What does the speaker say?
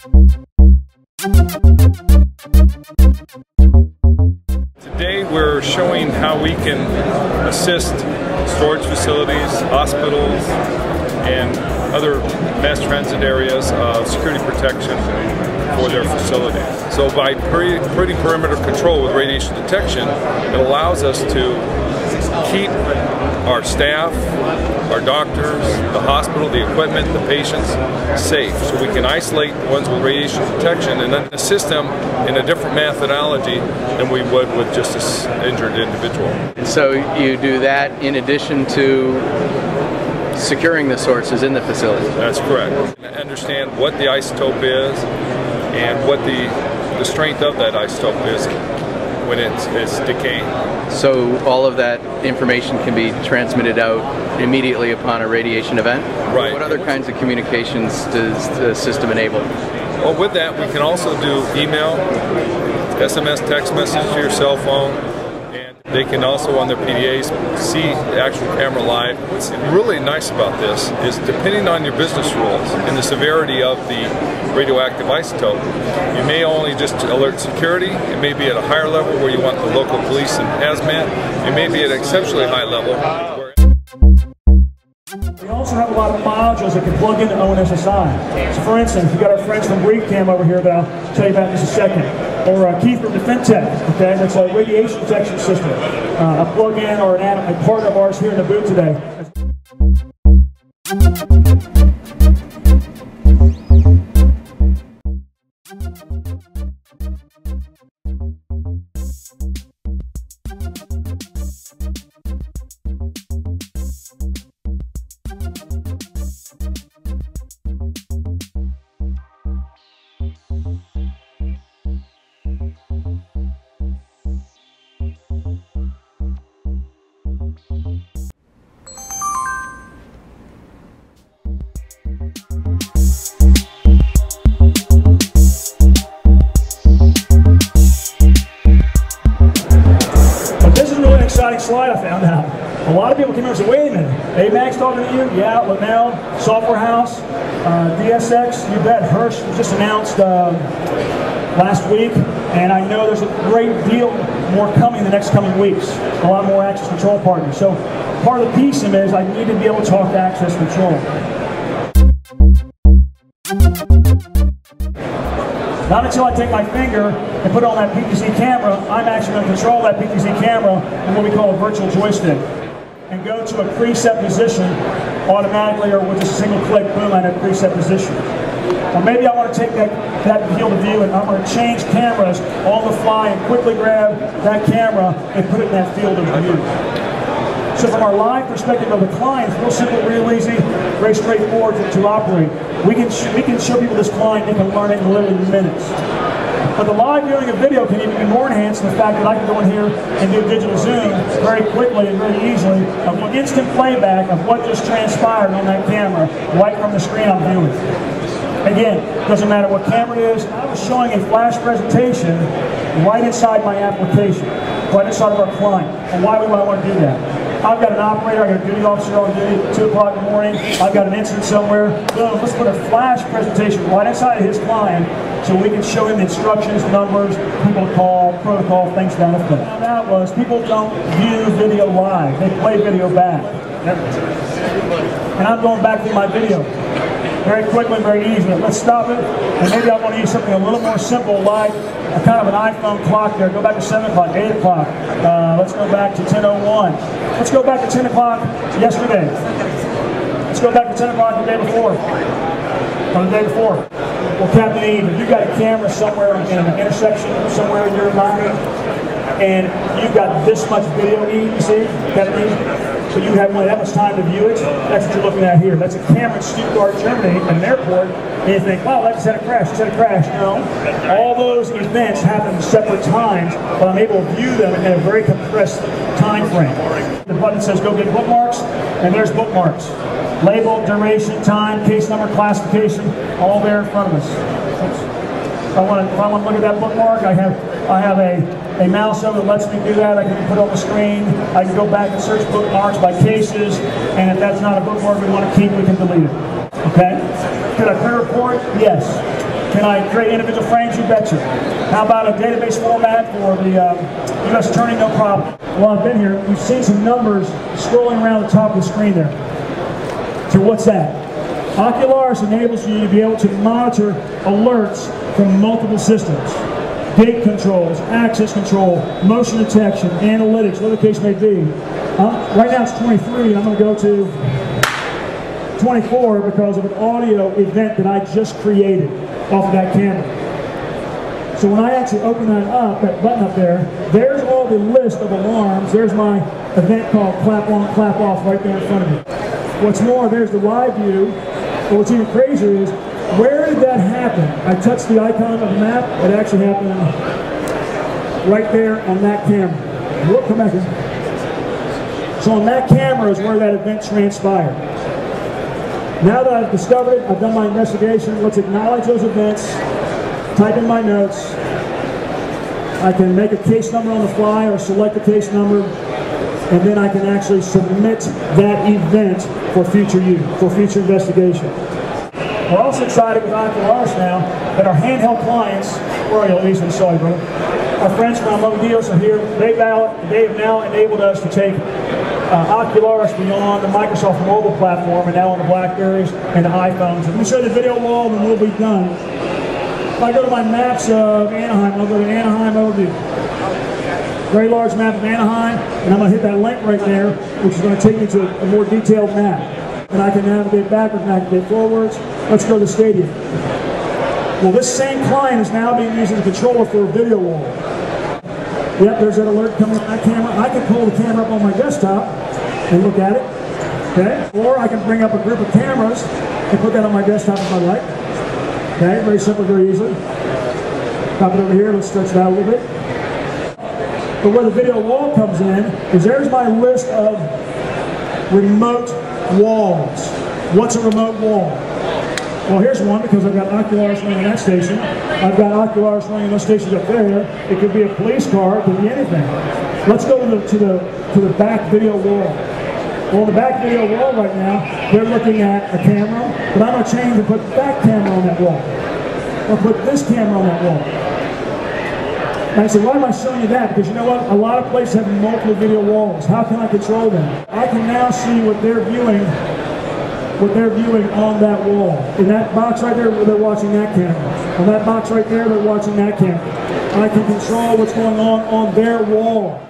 Today we're showing how we can assist storage facilities, hospitals, and other mass transit areas of security protection for their facilities. So by putting perimeter control with radiation detection, it allows us to keep our staff, our doctors, the hospital, the equipment, the patients safe. So we can isolate the ones with radiation detection and then assist them in a different methodology than we would with just an injured individual. And so you do that in addition to securing the sources in the facility? That's correct. Understand what the isotope is and what the, the strength of that isotope is when it's, it's decaying. So all of that information can be transmitted out immediately upon a radiation event? Right. What other kinds of communications does the system enable? Well, with that, we can also do email, SMS text message to your cell phone, they can also on their PDAs see the actual camera live. What's really nice about this is depending on your business rules and the severity of the radioactive isotope, you may only just alert security. It may be at a higher level where you want the local police and hazmat. It may be at an exceptionally high level. We also have a lot of modules that can plug into ONSSI. So for instance, we've got our friends from BriefCam over here that I'll tell you about in just a second. Or uh, Keith from Defentect, okay, that's a radiation detection system. Uh, a plug-in or an, a partner of ours here in the booth today. Found out. A lot of people came here and said, wait a minute, AMAG's talking to you? Yeah, Lenel, Software House, uh, DSX, you bet, Hirsch just announced uh, last week, and I know there's a great deal more coming in the next coming weeks, a lot more access control partners. So part of the piece of it is I need to be able to talk to access control. Not until I take my finger and put it on that PTZ camera, I'm actually going to control that PTZ camera in what we call a virtual joystick and go to a preset position automatically or with a single click, boom, I'm at a preset position. Or maybe I want to take that, that field of view and I'm going to change cameras on the fly and quickly grab that camera and put it in that field of view. So from our live perspective of the client, it's real simple, real easy, very straightforward to, to operate. We can, we can show people this client, they can learn it in literally minutes. But the live viewing of video can even be more enhanced in the fact that I can go in here and do digital zoom very quickly and very easily of instant playback of what just transpired on that camera right from the screen I'm viewing. Again, doesn't matter what camera it is, I was showing a flash presentation right inside my application, right inside of our client. And why would I want to do that? I've got an operator, I've got a duty officer on duty at 2 o'clock in the morning, I've got an incident somewhere. Boom, let's put a flash presentation right inside of his client so we can show him instructions, numbers, people to call, protocol, things down the. What that was people don't view video live, they play video back. And I'm going back through my video very quickly, very easily. Let's stop it, and maybe I want to use something a little more simple like a kind of an iPhone clock there. Go back to 7 o'clock, 8 o'clock. Uh, let's go back to 10.01. Let's go back to 10 o'clock yesterday. Let's go back to 10 o'clock the day before, or the day before. Well, Captain Eve, if you've got a camera somewhere in an intersection, somewhere in your environment, and you've got this much video you see, Captain Eve, but you have only that much time to view it. That's what you're looking at here. That's a camera in Stuttgart, Germany, at an airport, and you think, wow, that just had a crash, just had a crash. No. All those events happen at separate times, but I'm able to view them in a very compressed time frame. The button says go get bookmarks, and there's bookmarks. Label, duration, time, case number, classification, all there in front of us. If I want to, if I want to look at that bookmark, I have, I have a, a mouse over that lets me do that. I can put on the screen. I can go back and search bookmarks by cases, and if that's not a bookmark we want to keep, we can delete it. Okay? Can I print a report? Yes. Can I create individual frames? You betcha. How about a database format for the uh, U.S. Attorney? No problem. Well, I've been here. We've seen some numbers scrolling around the top of the screen there. So what's that? Ocularis enables you to be able to monitor alerts from multiple systems. Gate controls, access control, motion detection, analytics, whatever the case may be. Uh, right now it's 23, I'm to go to 24 because of an audio event that I just created off of that camera. So when I actually open that up, that button up there, there's all the list of alarms. There's my event called clap on, clap off right there in front of me. What's more, there's the live view. But what's even crazier is, where did that happen? I touched the icon of the map. It actually happened right there on that camera. Whoop, come back here. So on that camera is where that event transpired. Now that I've discovered it, I've done my investigation, let's acknowledge those events, type in my notes. I can make a case number on the fly or select a case number, and then I can actually submit that event for future use, for future investigation. We're also excited with Ocularis now that our handheld clients, where are you, brother. Our friends from Movideos are here. They, they have now enabled us to take uh, Ocularis beyond the Microsoft mobile platform and now on the Blackberries and the iPhones. Me show the video wall and we'll be done. If I go to my maps of Anaheim, I'll go to Anaheim overview. Very large map of Anaheim, and I'm going to hit that link right there, which is going to take me to a more detailed map. And I can navigate backwards, navigate forwards. Let's go to the stadium. Well, this same client is now being used as a controller for a video wall. Yep, there's that alert coming on that camera. I can pull the camera up on my desktop and look at it. Okay? Or I can bring up a group of cameras and put that on my desktop if I like. Okay, very simple, very easy. Pop it over here, let's stretch it out a little bit. But where the video wall comes in is there's my list of remote walls. What's a remote wall? Well, here's one because I've got Ocularis running that station. I've got Ocularis running those stations up there. It could be a police car. It could be anything. Let's go to the, to the, to the back video wall. Well, the back video wall right now, they're looking at a camera, but I'm going to change and put that camera on that wall. Or put this camera on that wall. And I said, why am I showing you that? Because you know what? A lot of places have multiple video walls. How can I control them? I can now see what they're viewing what they're viewing on that wall. In that box right there, they're watching that camera. On that box right there, they're watching that camera. I can control what's going on on their wall.